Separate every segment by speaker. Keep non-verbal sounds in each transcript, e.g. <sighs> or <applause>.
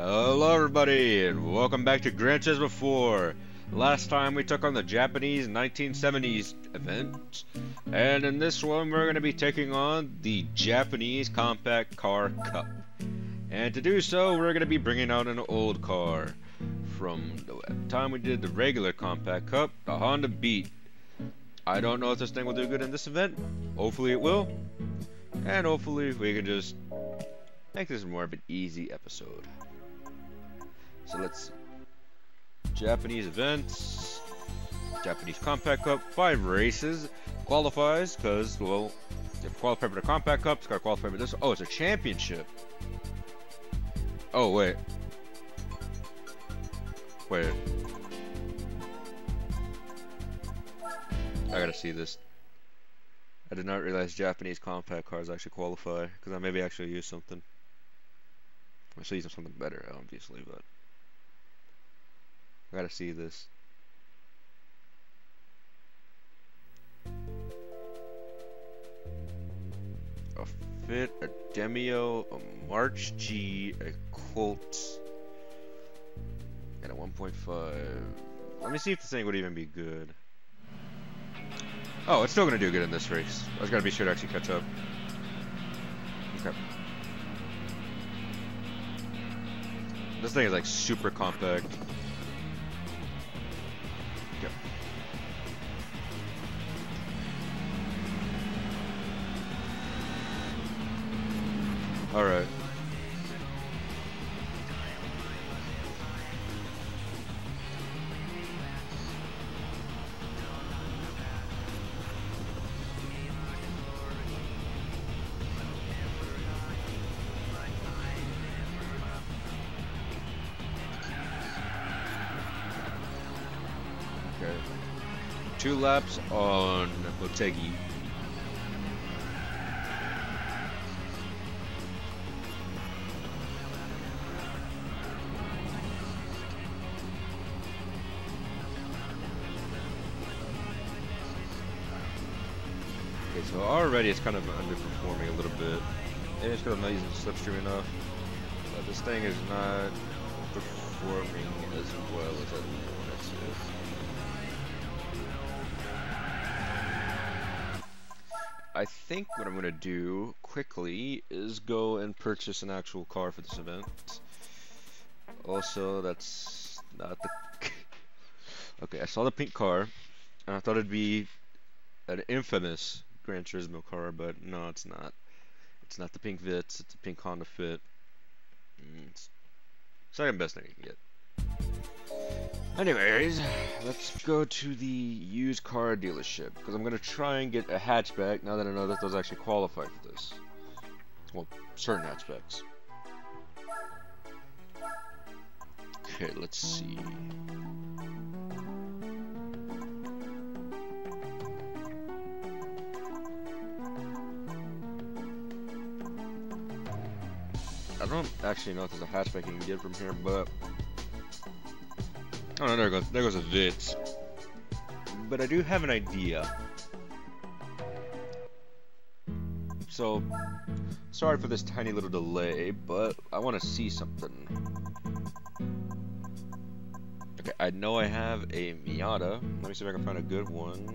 Speaker 1: Hello everybody, and welcome back to Gran Turismo 4. Last time we took on the Japanese 1970s event, and in this one we're going to be taking on the Japanese Compact Car Cup. And to do so, we're going to be bringing out an old car. From the time we did the regular Compact Cup, the Honda Beat. I don't know if this thing will do good in this event. Hopefully it will. And hopefully we can just make this more of an easy episode. So let's Japanese events, Japanese Compact Cup, five races, qualifies because well, they've to qualify for the Compact Cup, it's got to qualify for this. Oh, it's a championship. Oh wait, wait. I gotta see this. I did not realize Japanese compact cars actually qualify because I maybe actually use something. I should use something better, obviously, but. I gotta see this. A Fit, a Demio, a March G, a Colt, and a 1.5. Let me see if this thing would even be good. Oh, it's still gonna do good in this race. I was gotta be sure to actually catch up. Okay. This thing is like super compact. Alright. Two laps on Motegi. Already it's kind of underperforming a little bit. Maybe it's because I'm not using slipstream enough. But this thing is not performing as well as I want it to. I think what I'm going to do quickly is go and purchase an actual car for this event. Also, that's not the... <laughs> okay, I saw the pink car, and I thought it'd be an infamous Gran Turismo car, but no, it's not. It's not the pink Vitz, it's a pink Honda Fit. Mm, It's second best thing you can get. Anyways, let's go to the used car dealership, because I'm going to try and get a hatchback now that I know that those actually qualify for this. Well, certain hatchbacks. Okay, let's see. I don't actually know if there's a hatchback you can get from here, but oh no, there goes there goes a Vitz. But I do have an idea. So, sorry for this tiny little delay, but I want to see something. Okay, I know I have a Miata. Let me see if I can find a good one.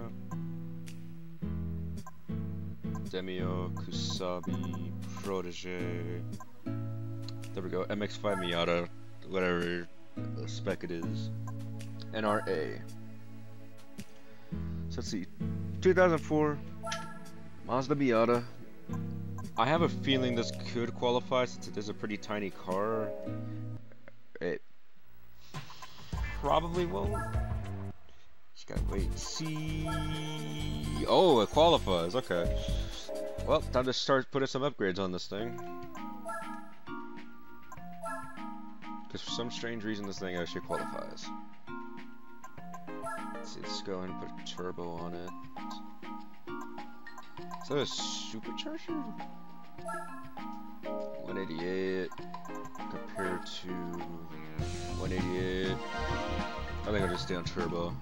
Speaker 1: Demio, Kusabi, Protege. There we go, MX-5 Miata, whatever spec it is. NRA. So let's see, 2004 Mazda Miata. I have a feeling this could qualify since it is a pretty tiny car. It probably won't. Just gotta wait and see. Oh, it qualifies. Okay. Well, time to start putting some upgrades on this thing. Because for some strange reason, this thing actually qualifies. Let's see, let's go ahead and put a turbo on it. Is that a supercharger? 188 compared to 188. I think I'll just stay on turbo.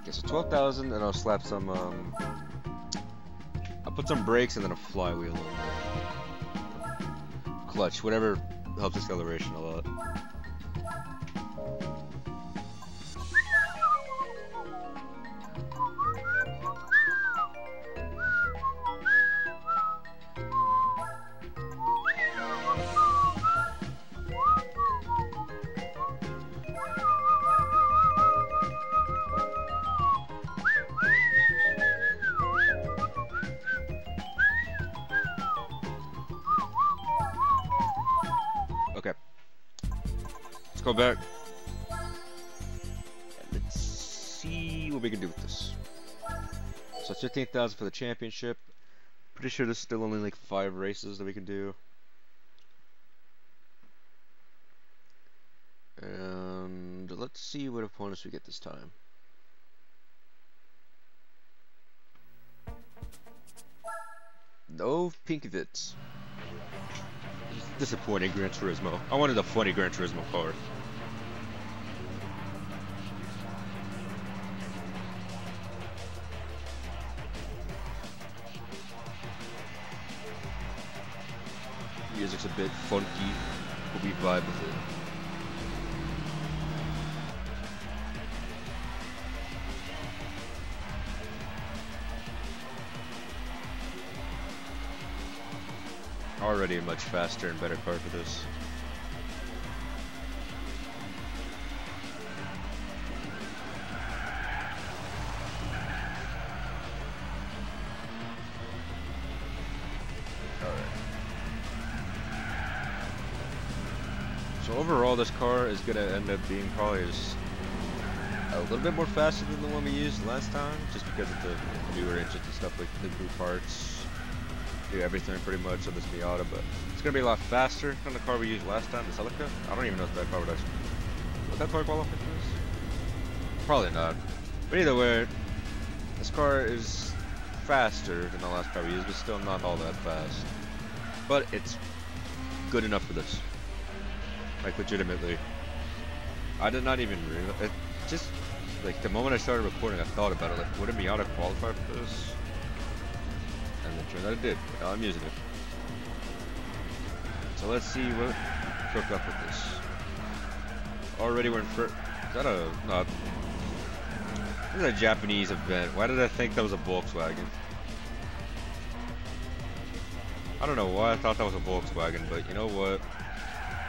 Speaker 1: Okay, so 12,000, and I'll slap some, um, I'll put some brakes and then a flywheel on there. Clutch, whatever helps acceleration a lot. What we can do with this. So it's 15,000 for the championship. Pretty sure there's still only like five races that we can do. And let's see what opponents we get this time. No Pinkovitz. Disappointing Gran Turismo. I wanted a funny Gran Turismo car. Bit funky, but we vibe with it. Already a much faster and better car for this. This car is gonna end up being probably just a little bit more faster than the one we used last time, just because of the newer engines and stuff like the new parts. Do everything pretty much on this Miata, but it's gonna be a lot faster than the car we used last time, the Celica. I don't even know if that car would actually would that car qualify for this. Probably not. But either way, this car is faster than the last car we used, but still not all that fast. But it's good enough for this. Like legitimately. I did not even realize it just like the moment I started recording I thought about it, like would a Miata qualify for this? And it turned out it did. Now I'm using it. So let's see what cook up with this. Already we're first. Is that a? This is a Japanese event. Why did I think that was a Volkswagen? I don't know why I thought that was a Volkswagen, but you know what?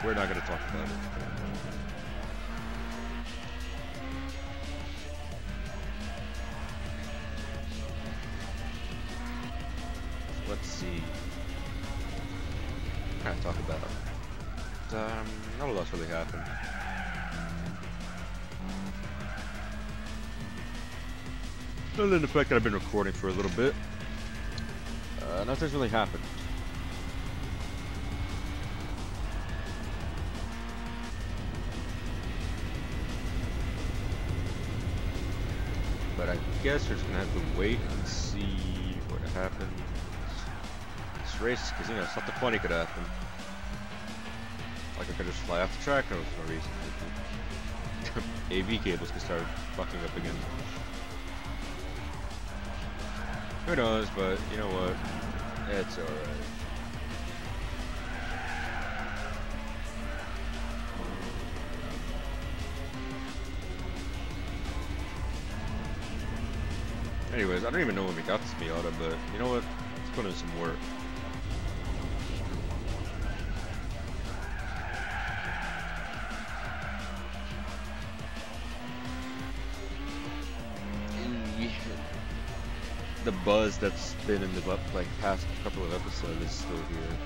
Speaker 1: We're not gonna talk about it. Let's see. Of talk about it. Um, not a lot's really happened. Other than the fact that I've been recording for a little bit, uh, nothing's really happened. But I guess we're just gonna have to wait and see what happens. This race, because you know, something funny could happen. Like I could just fly off the track for no reason. <laughs> AV cables could start fucking up again. Who knows, but you know what? It's alright. Anyways, I don't even know when we got this Miata, but you know what? Let's put in some work. The buzz that's been in the like past couple of episodes is still here.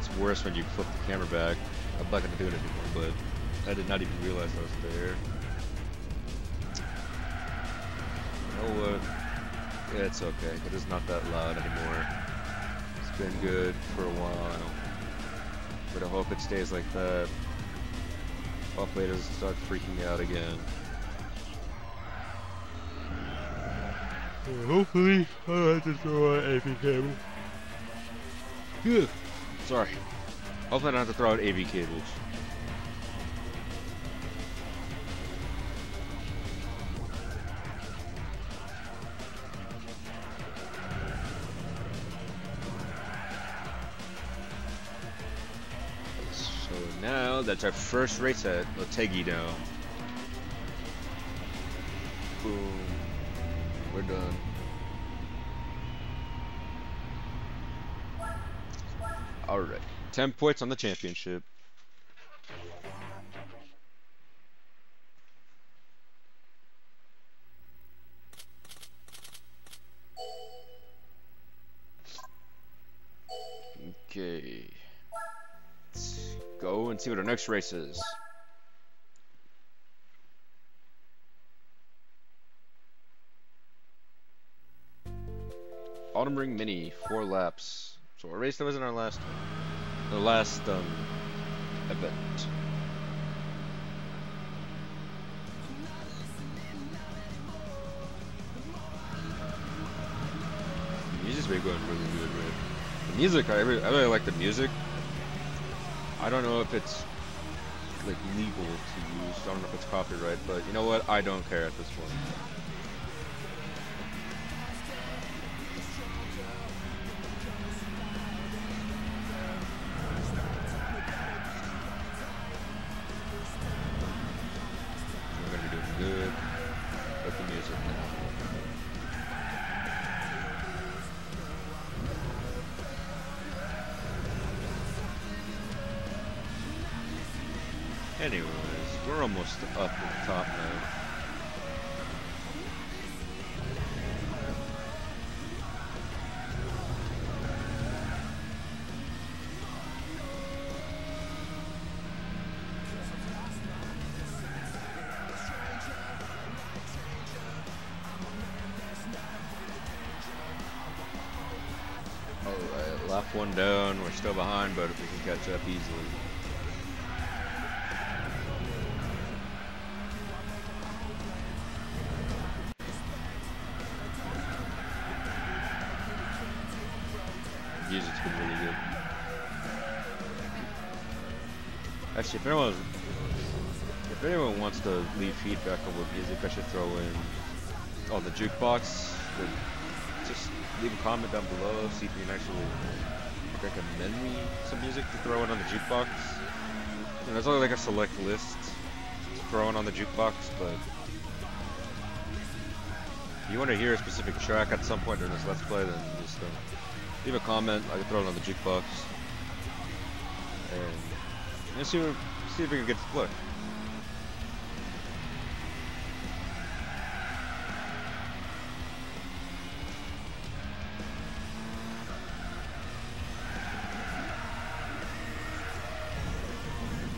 Speaker 1: It's worse when you flip the camera back. I'm not gonna do it anymore, but I did not even realize I was there. You know what? It's okay. It is not that loud anymore. It's been good for a while. But I hope it stays like that. Hopefully it doesn't start freaking out again. Hopefully I don't have to throw out AV cable. Sorry. Hopefully I don't have to throw out AV cables. That's our first race at Motegi Dome. Boom. We're done. Alright. 10 points on the championship. See what our next race is. Autumn Ring Mini, four laps. So our race that was in our last, the last um, event. The music's been going really good, right? The music, I really, I really like the music. I don't know if it's like legal to use. I don't know if it's copyright, but you know what? I don't care at this point. We're almost up at the top now. Alright, lap one down. We're still behind, but if we can catch up easily. Music's been really good. Actually, if anyone, if anyone wants to leave feedback on what music I should throw in on the jukebox, then just leave a comment down below. See if you can actually recommend me some music to throw in on the jukebox. You there's only like a select list to throw in on the jukebox, but if you want to hear a specific track at some point during this let's play, then just uh, leave a comment. I can throw it on the jukebox, and let's see, see if we can get to play.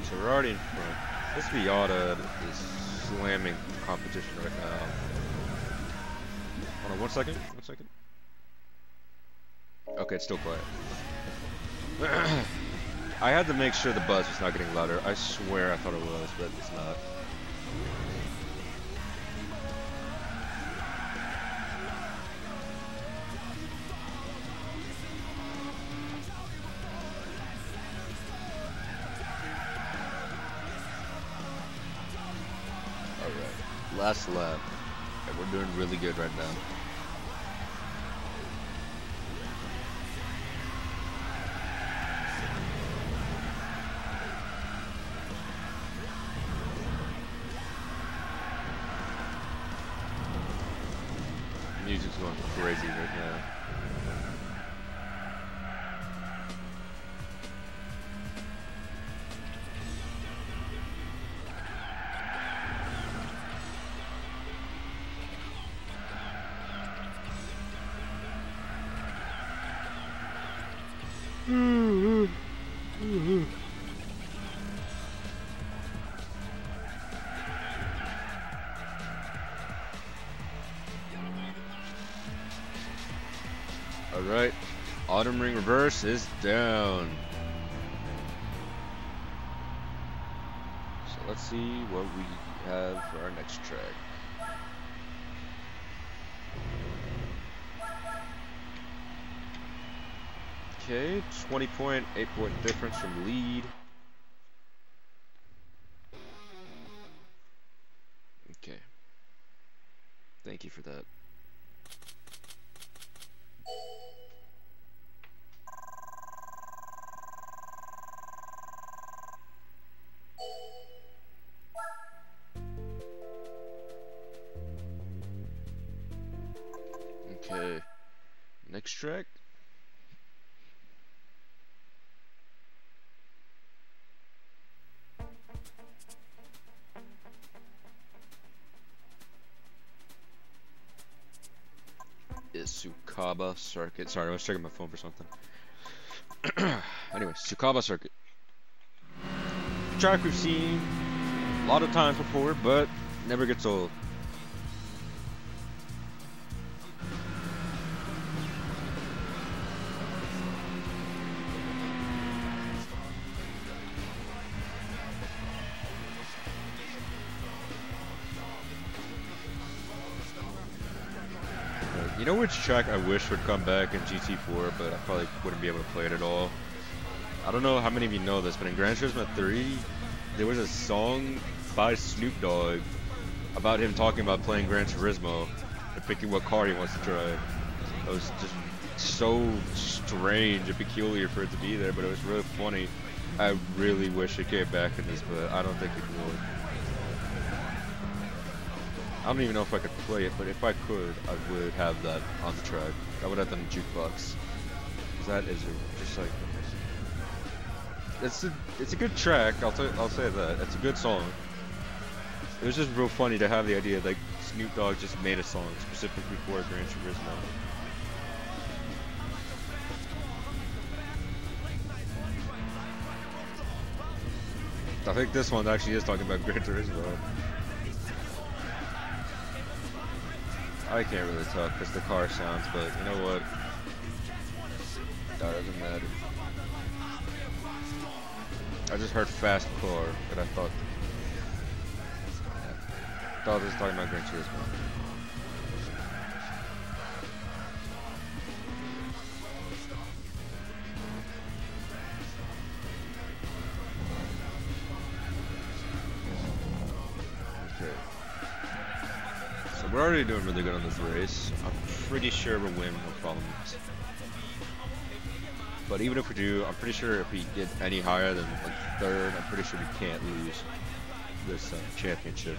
Speaker 1: So we're already in front. This Miata is slamming competition right now. Hold on one second. One second. Okay, it's still quiet. <clears throat> I had to make sure the buzz was not getting louder. I swear I thought it was, but it's not. Alright, last lap. And we're doing really good right now. Autumn Ring Reverse is down. So let's see what we have for our next track. Okay, 20 point, 8 point difference from lead. Okay. Thank you for that. Tsukuba Circuit. Sorry, I was checking my phone for something. <clears throat> anyway, Tsukuba Circuit. Track we've seen a lot of times before, but never gets old. You know which track I wish would come back in GT4, but I probably wouldn't be able to play it at all? I don't know how many of you know this, but in Gran Turismo 3, there was a song by Snoop Dogg about him talking about playing Gran Turismo and picking what car he wants to drive. It was just so strange and peculiar for it to be there, but it was really funny. I really wish it came back in this, but I don't think it would. I don't even know if I could play it, but if I could, I would have that on the track. I would have done jukebox. That is a, just like it's a it's a good track. I'll t I'll say that. It's a good song. It was just real funny to have the idea like Snoop Dogg just made a song specifically for Gran Turismo. I think this one actually is talking about Gran Turismo. I can't really tell because the car sounds, but you know what? That doesn't matter. I just heard fast car, but I thought I thought this was talking about Gran Turismo. Already doing really good on this race. I'm pretty sure we'll win no problems. But even if we do, I'm pretty sure if we get any higher than like third, I'm pretty sure we can't lose this uh, championship.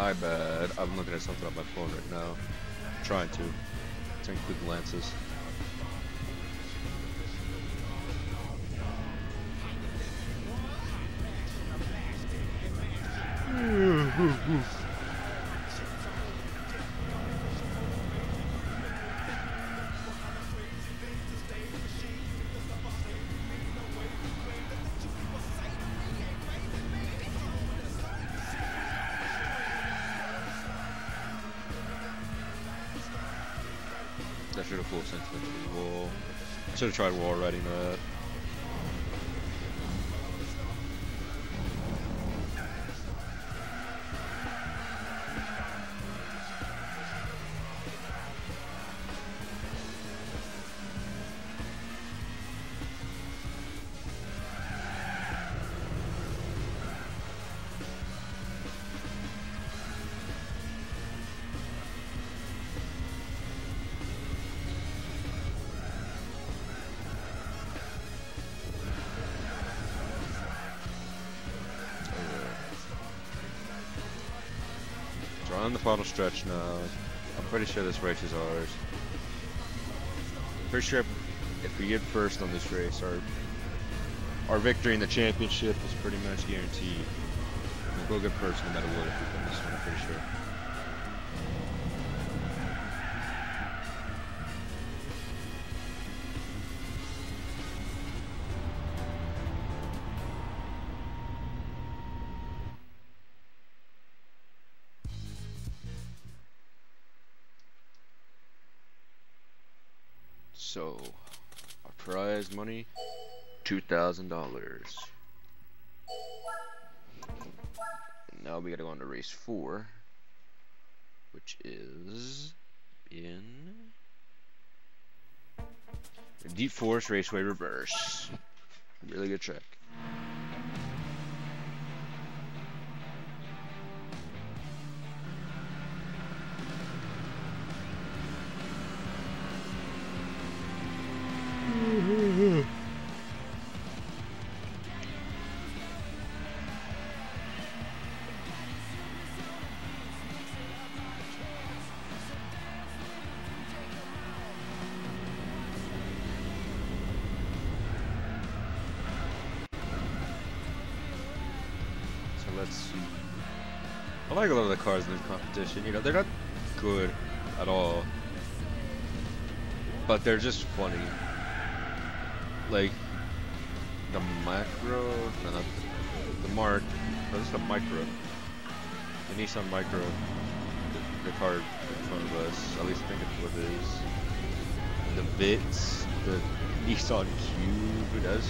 Speaker 1: My bad. I'm looking at something on my phone right now. I'm trying to. To include Lances. <sighs> <laughs> should have tried wall riding that. On the final stretch now. I'm pretty sure this race is ours. Pretty sure if we get first on this race, our our victory in the championship is pretty much guaranteed. We'll go get first no matter what if we win this one, I'm pretty sure. So, our prize money, two thousand dollars. Now we gotta go on to race four, which is in Deep Forest Raceway Reverse. Really good track. I like a lot of the cars in this competition. You know, they're not good at all, but they're just funny. Like the macro, no, not the, the mark. Oh, this is the micro. The Nissan Micro. the, the car in front of us. At least I think it's what it is. The Vitz, the <laughs> Nissan Cube. That's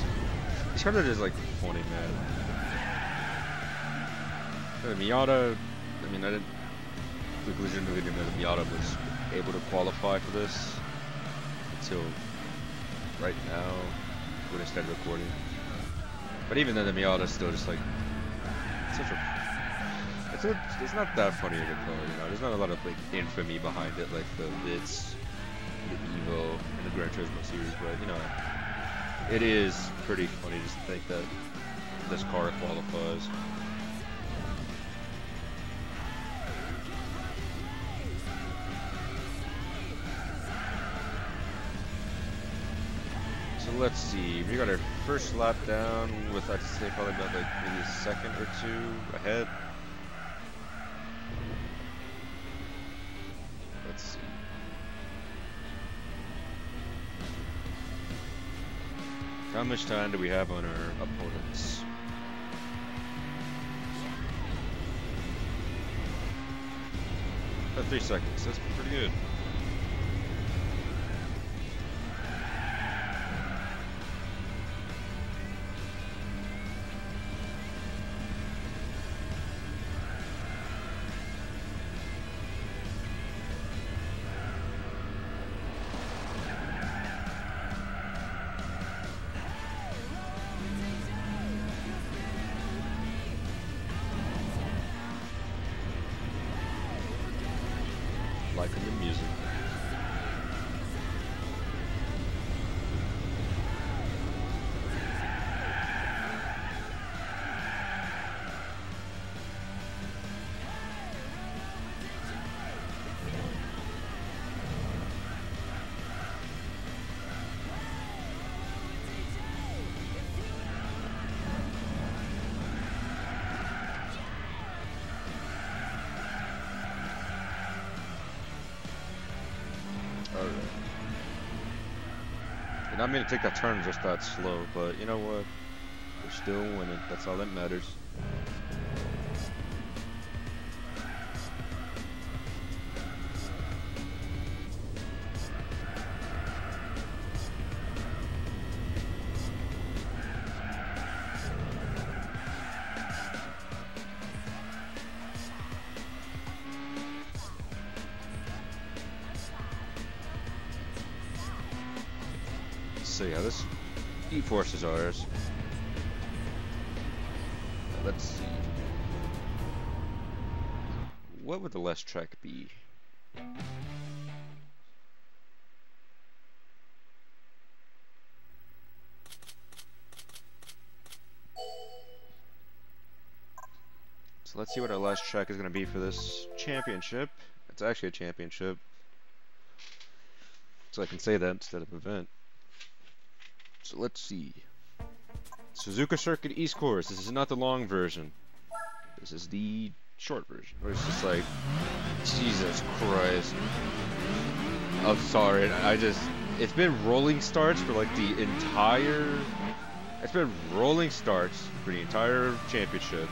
Speaker 1: these cars are just like funny, man. The Miata. I mean, I didn't conclusion of the video that Miata was able to qualify for this until right now when I started recording. But even then, the Miata is still just like such a. It's, a, it's not that funny of a car, you know. There's not a lot of like infamy behind it, like the Vitz, the Evo, and the Gran Turismo series. But you know, it is pretty funny to think that this car qualifies. Let's see, we got our first lap down with, I'd say, probably about like maybe a second or two ahead. Let's see. How much time do we have on our opponents? About three seconds, that's pretty good. Not mean to take that turn just that slow, but you know what? We're still winning. That's all that matters. Track be? So let's see what our last track is going to be for this championship. It's actually a championship. So I can say that instead of event. So let's see. Suzuka Circuit East Course. This is not the long version. This is the short version. It's just like, Jesus Christ. I'm sorry. I just, it's been rolling starts for like the entire, it's been rolling starts for the entire championship.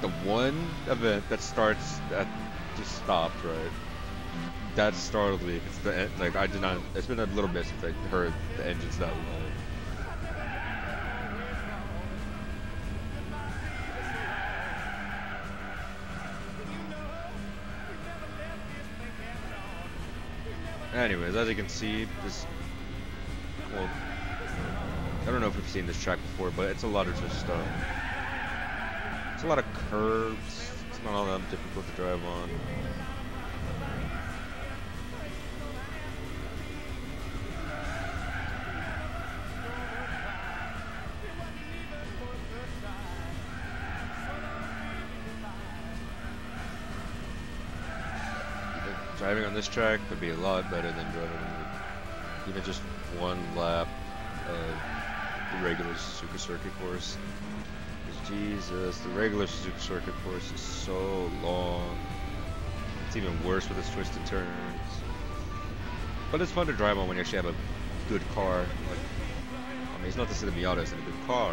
Speaker 1: The one event that starts, that just stopped, right? that startled me. It's the like I did not. It's been a little bit since I heard the engine's that low. Anyways, as you can see, this well, I don't know if we've seen this track before, but it's a lot of just uh, it's a lot of curves. It's not all that difficult to drive on. This track would be a lot better than driving even just one lap of the regular Suzuka Circuit course. Jesus, the regular Suzuka Circuit course is so long. It's even worse with its twists and turns. But it's fun to drive on when you actually have a good car. Like, I mean, it's not to say the Miata isn't a good car,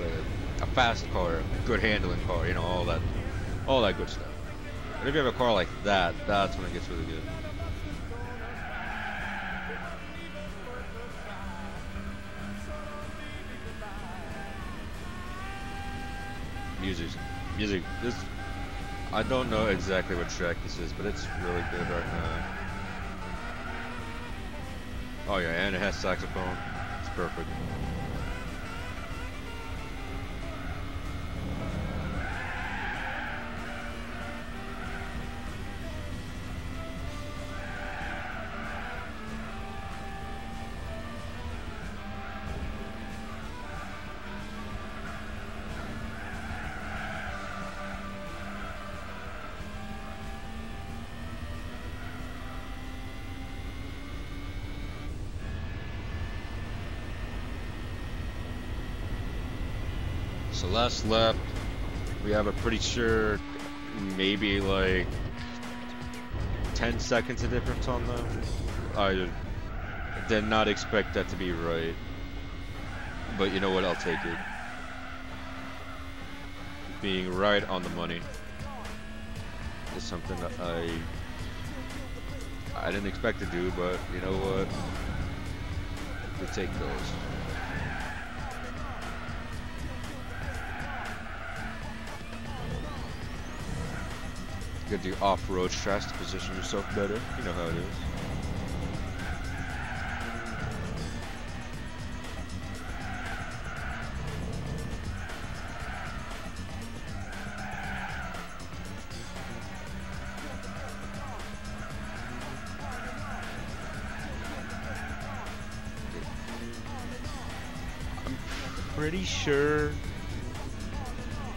Speaker 1: but a fast car, a good handling car, you know, all that, all that good stuff. But if you have a car like that, that's when it gets really good. Music, music. This, I don't know exactly what track this is, but it's really good right now. Oh yeah, and it has saxophone. It's perfect. Last lap, we have a pretty sure maybe like 10 seconds of difference on them. I did not expect that to be right. But you know what, I'll take it. Being right on the money is something that I I didn't expect to do, but you know what? We take those. Gotta do off-road stress to position yourself better. You know how it is. Pretty sure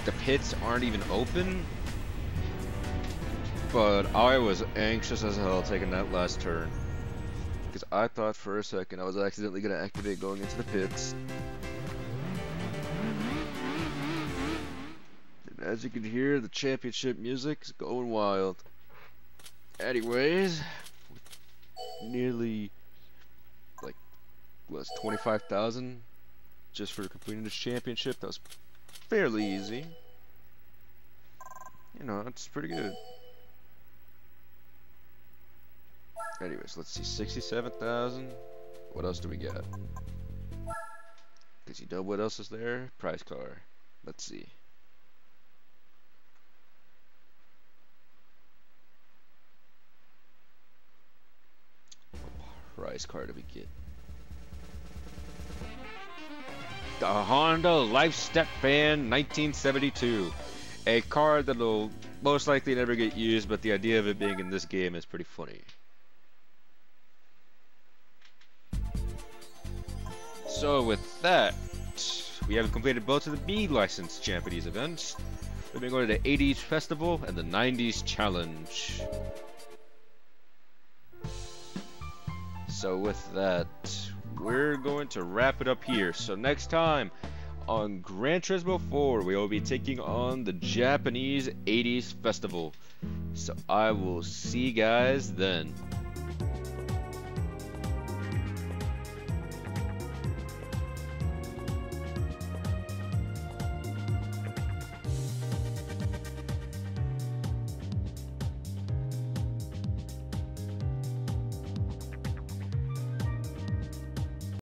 Speaker 1: the pits aren't even open but I was anxious as hell taking that last turn. Because I thought for a second I was accidentally going to activate going into the pits. And as you can hear, the championship music is going wild. Anyways, nearly, like, was 25,000 just for completing this championship. That was fairly easy. You know, it's pretty good. Anyways, let's see. 67,000. What else do we got? Because you know what else is there? Prize car. Let's see. What car do we get? The Honda LifeStep Fan 1972. A car that'll most likely never get used, but the idea of it being in this game is pretty funny. So with that, we have completed both of the B license Japanese events. We've been going to the 80s Festival and the 90s Challenge. So with that, we're going to wrap it up here. So next time on Gran Turismo 4, we will be taking on the Japanese 80s Festival. So I will see you guys then.